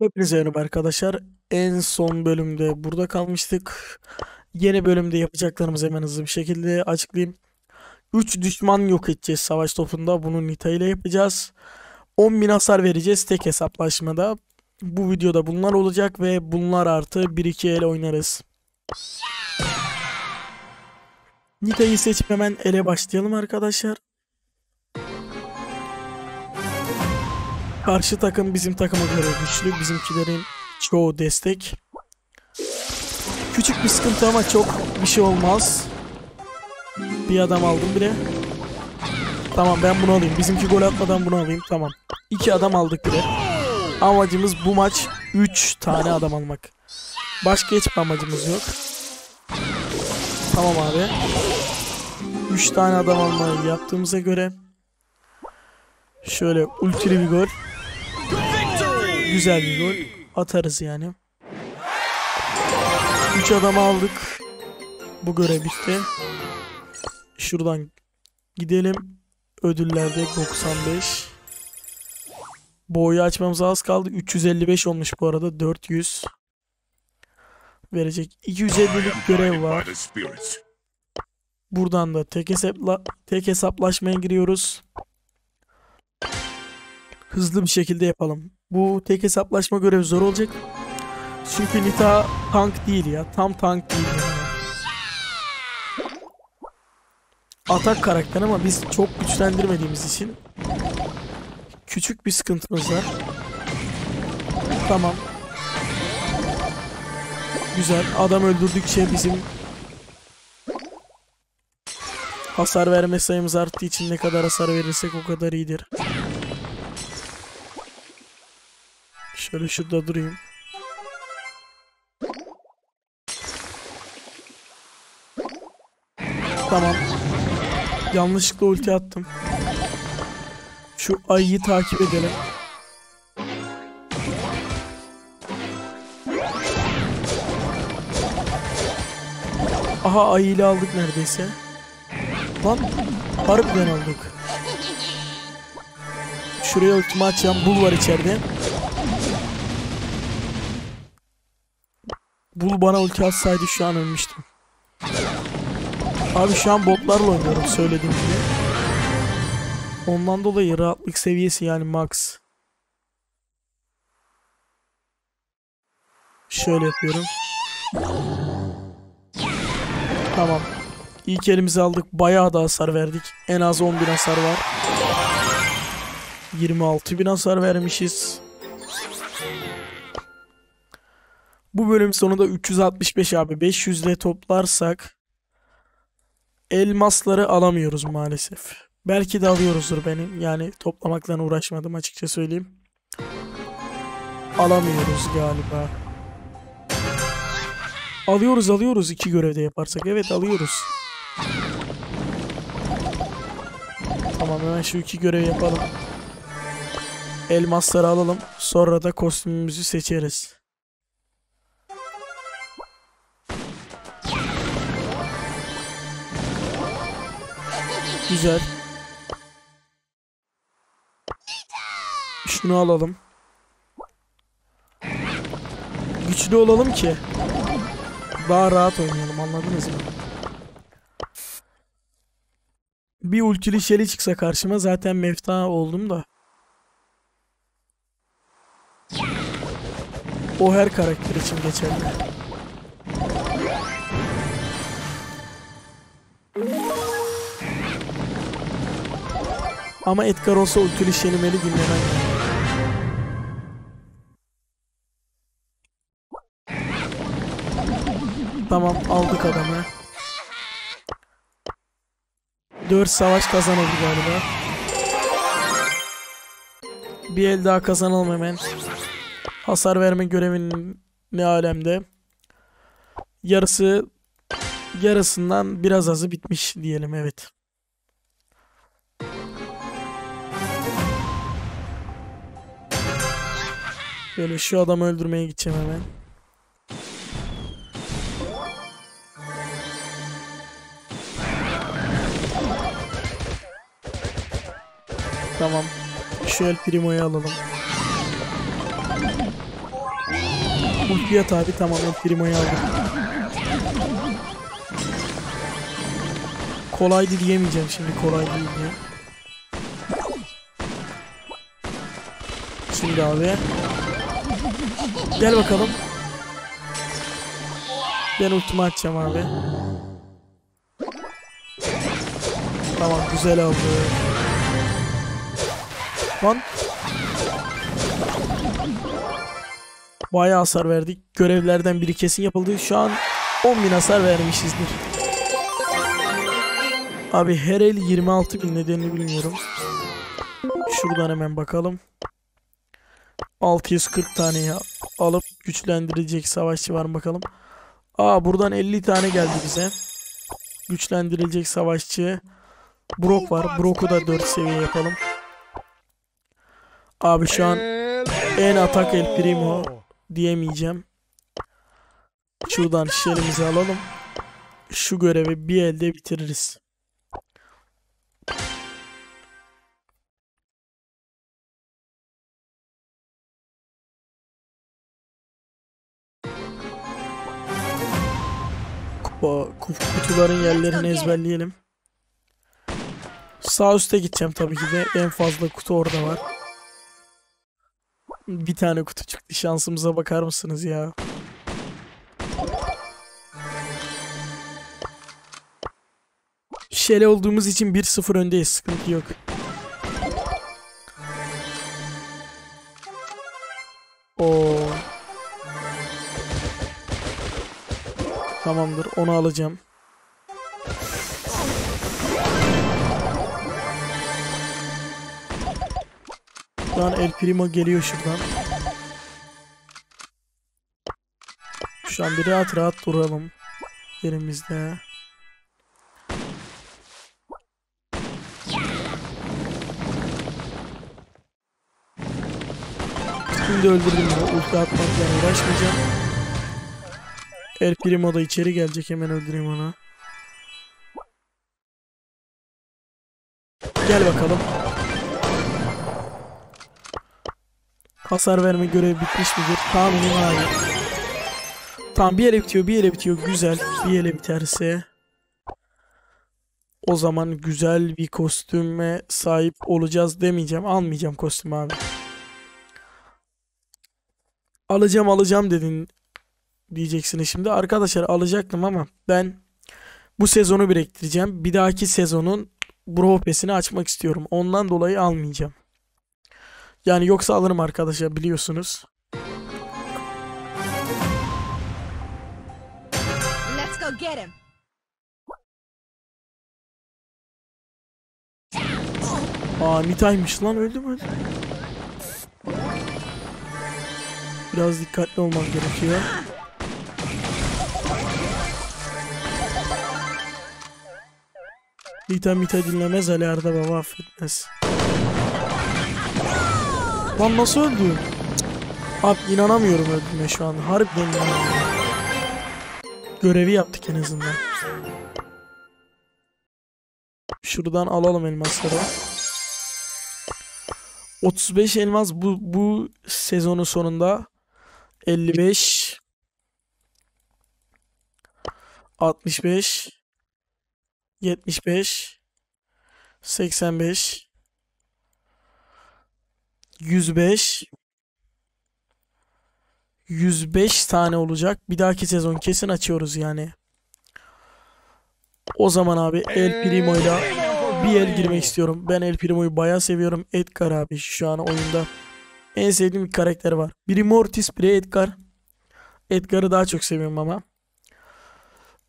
Hepinize merhaba arkadaşlar. En son bölümde burada kalmıştık. Yeni bölümde yapacaklarımızı hemen hızlı bir şekilde açıklayayım. 3 düşman yok edeceğiz savaş topunda. Bunu Nita ile yapacağız. 10.000 hasar vereceğiz tek hesaplaşmada. Bu videoda bunlar olacak ve bunlar artı 1-2 ele oynarız. Nita'yı seçip hemen ele başlayalım arkadaşlar. Karşı takım bizim takıma göre güçlü. Bizimkilerin çoğu destek. Küçük bir sıkıntı ama çok bir şey olmaz. Bir adam aldım bile. Tamam ben bunu alayım. Bizimki gol atmadan bunu alayım. Tamam. İki adam aldık bile. Amacımız bu maç 3 tane adam almak. Başka hiçbir amacımız yok. Tamam abi. 3 tane adam almayı yaptığımıza göre şöyle ultili bir gol. Güzel bir gol. Atarız yani. 3 adam aldık. Bu görev bitti. Şuradan gidelim. Ödüllerde 95. Boyu açmamıza az kaldı. 355 olmuş bu arada. 400. Verecek. 250'lik görev var. Buradan da tek hesapla tek hesaplaşmaya giriyoruz. Hızlı bir şekilde yapalım. Bu tek hesaplaşma görevi zor olacak. Çünkü Nita tank değil ya. Tam tank değil yani. Atak karakter ama biz çok güçlendirmediğimiz için küçük bir sıkıntımız var. Tamam. Güzel. Adam öldürdükçe bizim hasar verme sayımız arttığı için ne kadar hasar verirsek o kadar iyidir. Şöyle şurada durayım. Tamam. Yanlışlıkla ulti attım. Şu ayıyı takip edelim. Aha ayıyla aldık neredeyse. Lan harbiden aldık. Şuraya ultimi açacağım. Bul var içeride. Bul bana ulti atsaydı şu an ölmüştüm. Abi şu an botlarla oynuyorum söylediğim gibi. Ondan dolayı rahatlık seviyesi yani max. Şöyle yapıyorum. Tamam. İlk elimizi aldık. Bayağı da hasar verdik. En az 10.000 hasar var. 26.000 hasar vermişiz. Bu bölüm sonunda 365 abi 500 ile toplarsak elmasları alamıyoruz maalesef. Belki de alıyoruzdur benim. Yani toplamakla uğraşmadım açıkça söyleyeyim. Alamıyoruz galiba. Alıyoruz alıyoruz iki görevde yaparsak. Evet alıyoruz. Tamam hemen şu iki görev yapalım. Elmasları alalım. Sonra da kostümümüzü seçeriz. Güzel. Şunu alalım. Güçlü olalım ki daha rahat oynayalım anladınız mı? Bir ultili şeli çıksa karşıma zaten mefta oldum da. O her karakter için geçerli. Ama Edgar olsa ultili şelimeli dinlemem. Tamam aldık adamı. 4 savaş kazanıldı galiba. Bir el daha kazanalım hemen. Hasar verme görevinin ne alemde. Yarısı yarısından biraz azı bitmiş diyelim evet. Böyle şu adamı öldürmeye gideceğim hemen. Tamam. Şu El Primo'yu alalım. Ulti at abi tamam El Primo'yu aldım. Kolaydı diyemeyeceğim şimdi kolay değil diye. Şimdi abi. Gel bakalım. Ben ultimi atacağım abi. Tamam güzel oldu. Lan. Bayağı hasar verdik. Görevlerden biri kesin yapıldı. Şu an 10.000 hasar vermişizdir. Abi her el 26.000 nedenini bilmiyorum. Şuradan hemen bakalım. 640 tane alıp güçlendirecek savaşçı var mı bakalım. Aa buradan 50 tane geldi bize. Güçlendirilecek savaşçı. Brock var. Brock'u da 4 seviye yapalım. Abi şu an en atak el primo diyemeyeceğim. Şuradan şişelimizi alalım. Şu görevi bir elde bitiririz. Kupa, kutuların yerlerini ezberleyelim. Sağ üste gideceğim tabii ki de. En fazla kutu orada var. Bir tane kutu çıktı. Şansımıza bakar mısınız ya? Şele olduğumuz için 1-0 öndeyiz. Sıkıntı yok. Oo. Tamamdır. Onu alacağım. Şu an El Primo geliyor şuradan. Şu an bir rahat rahat duralım. Yerimizde. Şimdi öldürdüm bunu. Ulti atmakla uğraşmayacağım. El Primo da içeri gelecek. Hemen öldüreyim onu. Gel bakalım. Hasar verme görevi bitmiş midir? Tahminim hayır. Tamam bir yere bitiyor bir yere bitiyor. Güzel. Bir yere biterse. O zaman güzel bir kostüme sahip olacağız demeyeceğim. Almayacağım kostüm abi. Alacağım alacağım dedin diyeceksiniz şimdi. Arkadaşlar alacaktım ama ben bu sezonu biriktireceğim. Bir dahaki sezonun Brawl Pass'ini açmak istiyorum. Ondan dolayı almayacağım. Yani yoksa alırım arkadaşlar biliyorsunuz. Let's go get him. Aa Nita'ymış lan öldü mü? Biraz dikkatli olmam gerekiyor. Nita Mita dinlemez Ali Arda baba affetmez. Lan nasıl öldü? Abi inanamıyorum öldüğüme şu an. Harbiden inanamıyorum. Görevi yaptık en azından. Şuradan alalım elmasları. 35 elmas bu bu sezonun sonunda 55 65 75 85 105 105 tane olacak. Bir dahaki sezon kesin açıyoruz yani. O zaman abi El Primo'yla bir el girmek istiyorum. Ben El Primo'yu bayağı seviyorum. Edgar abi şu an oyunda. En sevdiğim bir karakter var. Biri Mortis, biri Edgar. Edgar'ı daha çok seviyorum ama.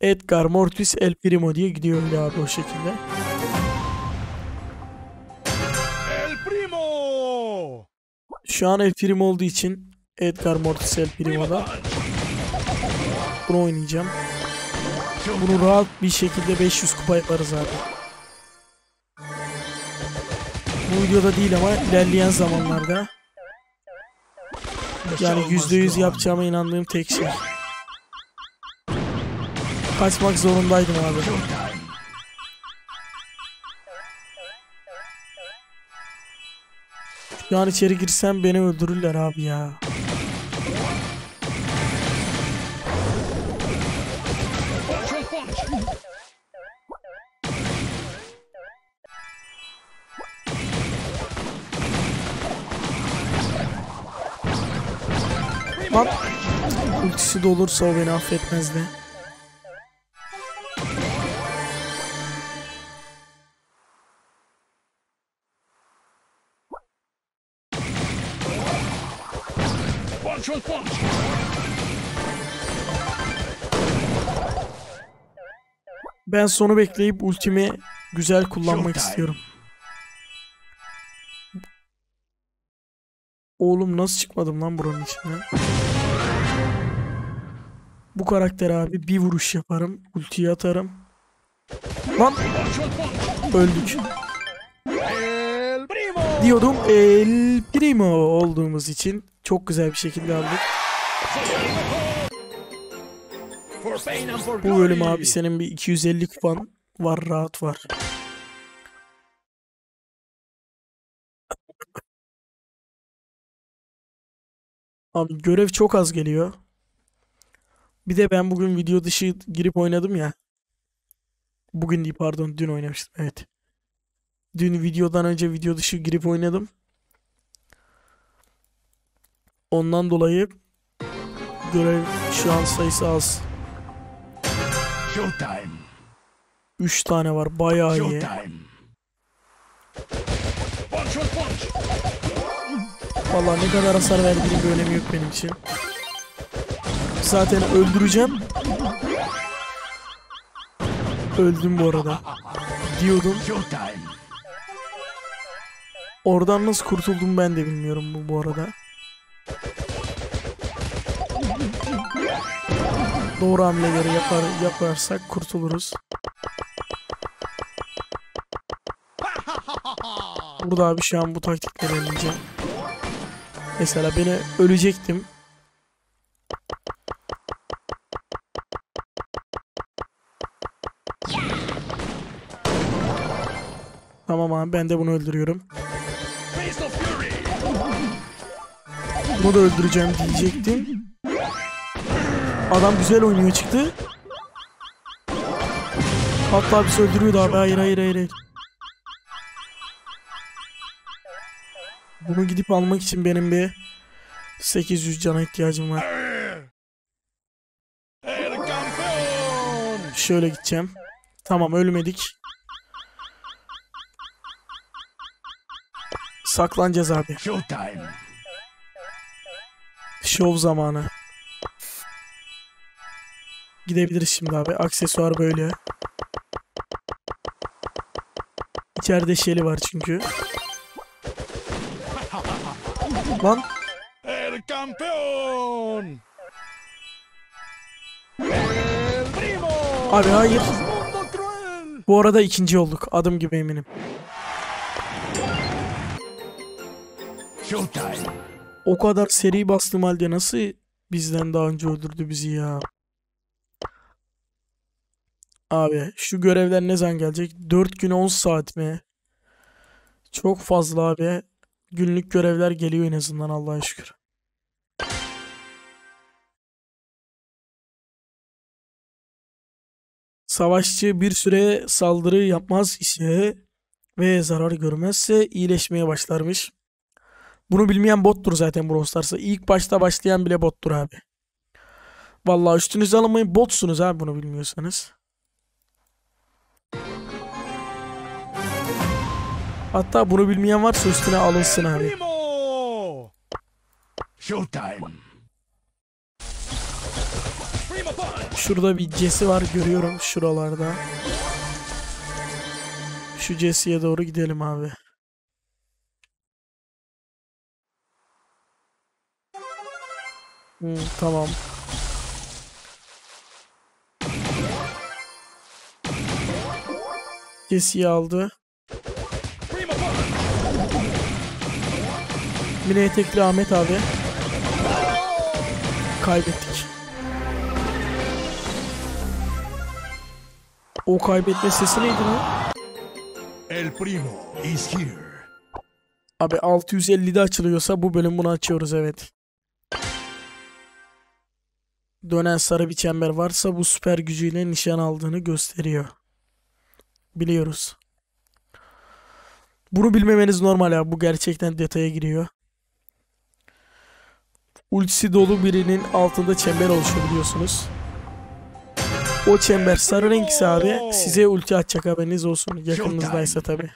Edgar, Mortis, El Primo diye gidiyor öyle abi o şekilde. El Primo. Şu an El Primo olduğu için Edgar, Mortis, El Primo'da. Bunu oynayacağım. Bunu rahat bir şekilde 500 kupa yaparız abi. Bu videoda değil ama ilerleyen zamanlarda. Yani %100 yapacağıma inandığım tek şey kaçmak zorundaydım abi. Şu an içeri girsem beni öldürürler abi ya. Bak ultisi de olursa o beni affetmez de. On punch. Ben sonu bekleyip ultimi güzel kullanmak istiyorum. Oğlum nasıl çıkmadım lan buranın içinden? Bu karakter abi bir vuruş yaparım. Ultiyi atarım. Lan öldük. El primo. Diyordum El Primo olduğumuz için çok güzel bir şekilde aldık. Bu bölüm abi senin bir 250 kupan var rahat var. Abi görev çok az geliyor. Bir de ben bugün video dışı girip oynadım ya. Bugün değil pardon dün oynamıştım evet. Dün videodan önce video dışı girip oynadım. Ondan dolayı görev şu an sayısı az. Showtime. 3 tane var bayağı iyi. Vallahi ne kadar hasar verdiğinin bir önemi yok benim için. Zaten öldüreceğim. Öldüm bu arada. Diyordum. Oradan nasıl kurtuldum ben de bilmiyorum bu, bu arada. Doğru hamleleri yapar, yaparsak kurtuluruz. Burada abi şu an bu taktikleri deneyeceğim. Mesela beni ölecektim. Tamam abi ben de bunu öldürüyorum. Bunu da öldüreceğim diyecektim. Adam güzel oynuyor çıktı. Hatta bizi öldürüyordu abi. Hayır hayır hayır. hayır. Bunu gidip almak için benim bir 800 cana ihtiyacım var. Şöyle gideceğim. Tamam ölmedik. Saklanacağız abi. Showtime. Şov zamanı. Gidebiliriz şimdi abi. Aksesuar böyle. İçeride şeli var çünkü. Lan El campeón. Abi hayır. Bu arada ikinci olduk. Adım gibi eminim. Showtime. O kadar seri bastığım halde nasıl bizden daha önce öldürdü bizi ya? Abi şu görevler ne zaman gelecek? 4 gün 10 saat mi? Çok fazla abi. Günlük görevler geliyor en azından Allah'a şükür. Savaşçı bir süre saldırı yapmaz ise ve zarar görmezse iyileşmeye başlarmış. Bunu bilmeyen bottur zaten Brawl Stars'a. İlk başta başlayan bile bottur abi. Vallahi üstünüze alınmayın botsunuz abi bunu bilmiyorsanız. Hatta bunu bilmeyen varsa üstüne alınsın abi. Şurada bir Jesse var görüyorum şuralarda. Şu Jesse'ye doğru gidelim abi. Hmm, tamam. Jesse'yi aldı. Mini etekli Ahmet abi. Kaybettik. O kaybetme sesi neydi lan? El primo is here. Abi 650'de açılıyorsa bu bölüm bunu açıyoruz evet. Dönen sarı bir çember varsa bu süper gücüyle nişan aldığını gösteriyor. Biliyoruz. Bunu bilmemeniz normal ya. Bu gerçekten detaya giriyor. Ultisi dolu birinin altında çember oluşuyor biliyorsunuz. O çember sarı renk ise abi size ulti atacak haberiniz olsun. Yakınınızdaysa tabi.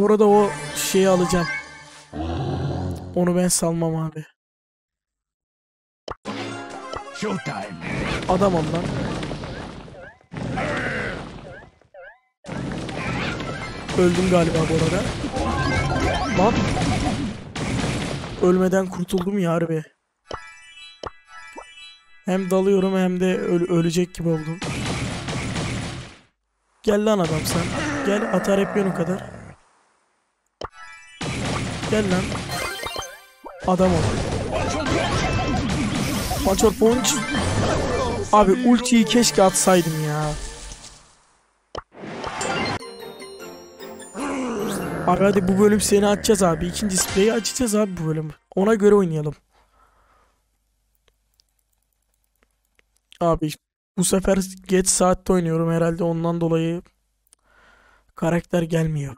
Bu arada o şeyi alacağım. Onu ben salmam abi. Adamım lan. Öldüm galiba bu arada. Lan. Ölmeden kurtuldum ya harbi. Hem dalıyorum hem de öl- ölecek gibi oldum. Gel lan adam sen. Gel atar yapıyorsun o kadar. Gel lan. Adam ol. Watch your watch. Punch or punch. Abi ultiyi keşke atsaydım ya. Abi hadi bu bölüm seni açacağız abi. İkinci spreyi açacağız abi bu bölüm. Ona göre oynayalım. Abi bu sefer geç saatte oynuyorum herhalde ondan dolayı karakter gelmiyor.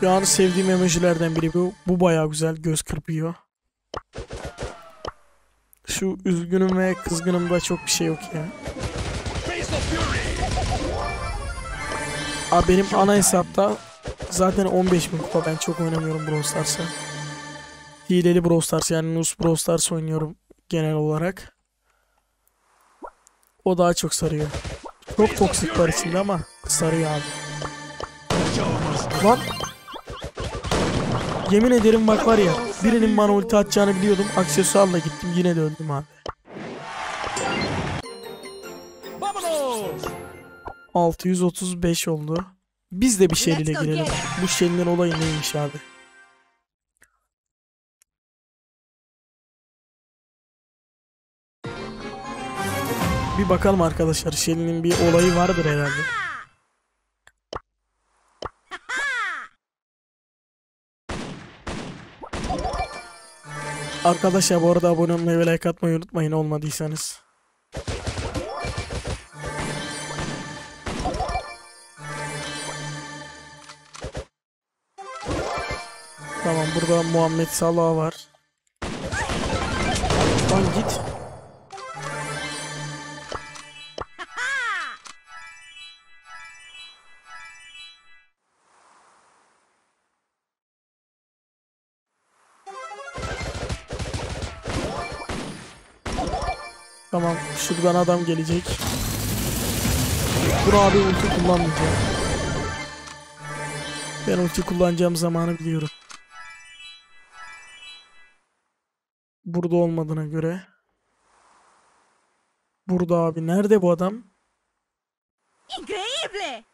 Şu an sevdiğim emojilerden biri bu. Bu bayağı güzel. Göz kırpıyor. Şu üzgünüm ve kızgınımda çok bir şey yok ya. Abi benim ana hesapta zaten 15 bin kupa. Ben çok oynamıyorum Brawl Stars'a. Hileli Brawl Stars yani Nus Brawl Stars oynuyorum genel olarak. O daha çok sarıyor. Çok toksik var ama sarıyor abi. Lan Yemin ederim bak var ya birinin bana ulti atacağını biliyordum. Aksesuarla gittim yine de öldüm abi. Vámonos. 635 oldu. Biz de bir go girelim. Bu şeylerin olayı neymiş abi? Bir bakalım arkadaşlar. Shelly'nin bir olayı vardır herhalde. Arkadaşlar bu arada abone olmayı ve like atmayı unutmayın olmadıysanız. Tamam burada Muhammed Salah var. Lan git. Tamam şuradan adam gelecek. Dur abi ulti kullanmayacağım. Ben ulti kullanacağım zamanı biliyorum. Burada olmadığına göre. Burada abi. Nerede bu adam? ¡Increíble!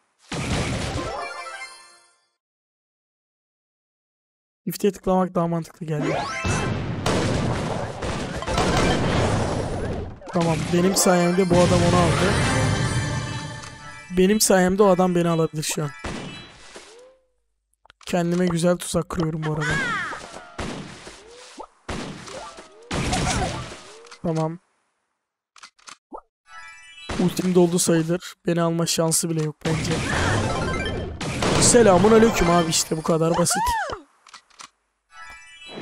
Çifteye tıklamak daha mantıklı geldi. Tamam. Benim sayemde bu adam onu aldı. Benim sayemde o adam beni alabilir şu an. Kendime güzel tuzak kuruyorum bu arada. Tamam. Ultim doldu sayılır. Beni alma şansı bile yok bence. Selamun aleyküm abi işte bu kadar basit.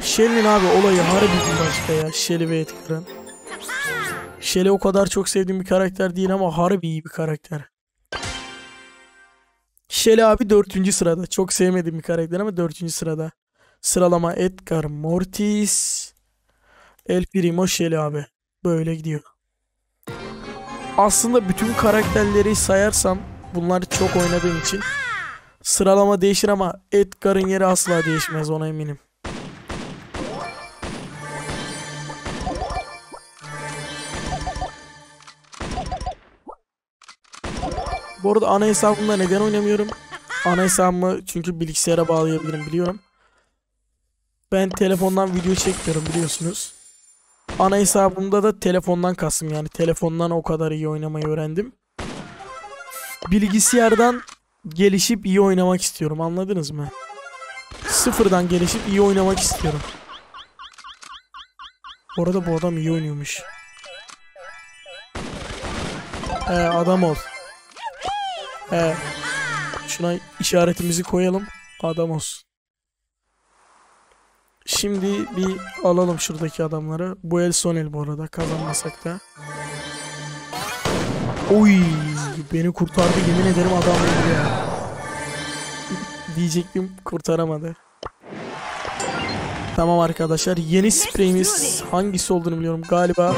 Shelly'nin abi olayı harbi başka ya. Shelly ve Edgar'ın. Shelly o kadar çok sevdiğim bir karakter değil ama harbi iyi bir karakter. Shelly abi dördüncü sırada. Çok sevmediğim bir karakter ama dördüncü sırada. Sıralama Edgar Mortis. El Primo Shelly abi. Böyle gidiyor. Aslında bütün karakterleri sayarsam bunları çok oynadığım için sıralama değişir ama Edgar'ın yeri asla değişmez ona eminim. Bu arada ana hesabımda neden oynamıyorum? Ana hesabımı çünkü bilgisayara bağlayabilirim biliyorum. Ben telefondan video çekmiyorum biliyorsunuz. Ana hesabımda da telefondan kastım yani telefondan o kadar iyi oynamayı öğrendim. Bilgisayardan gelişip iyi oynamak istiyorum anladınız mı? Sıfırdan gelişip iyi oynamak istiyorum. Bu arada bu adam iyi oynuyormuş. He adam ol. He. Şuna işaretimizi koyalım. Adam olsun. Şimdi bir alalım şuradaki adamları. Bu el son el bu arada kazanmasak da. Oy beni kurtardı yemin ederim adam vurdu ya. Diyecektim kurtaramadı. Tamam arkadaşlar yeni spreyimiz hangisi olduğunu biliyorum galiba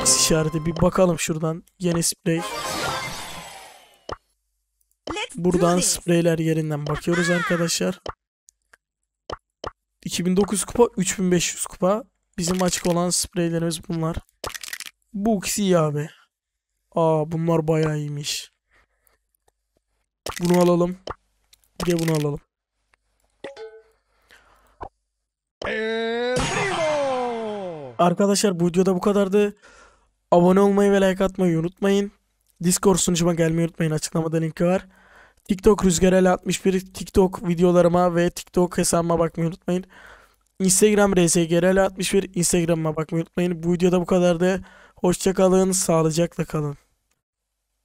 X işareti bir bakalım şuradan yeni sprey buradan spreyler yerinden bakıyoruz arkadaşlar 2009 kupa 3500 kupa bizim açık olan spreylerimiz bunlar bu ikisi iyi abi aa bunlar bayağı iyiymiş bunu alalım bir de bunu alalım! Arkadaşlar bu videoda bu kadardı. Abone olmayı ve like atmayı unutmayın. Discord sunucuma gelmeyi unutmayın. Açıklamada linki var. TikTok Rüzgar 61 TikTok videolarıma ve TikTok hesabıma bakmayı unutmayın. Instagram RSGRL 61 Instagram'ıma bakmayı unutmayın. Bu videoda bu kadardı. Hoşçakalın, sağlıcakla kalın.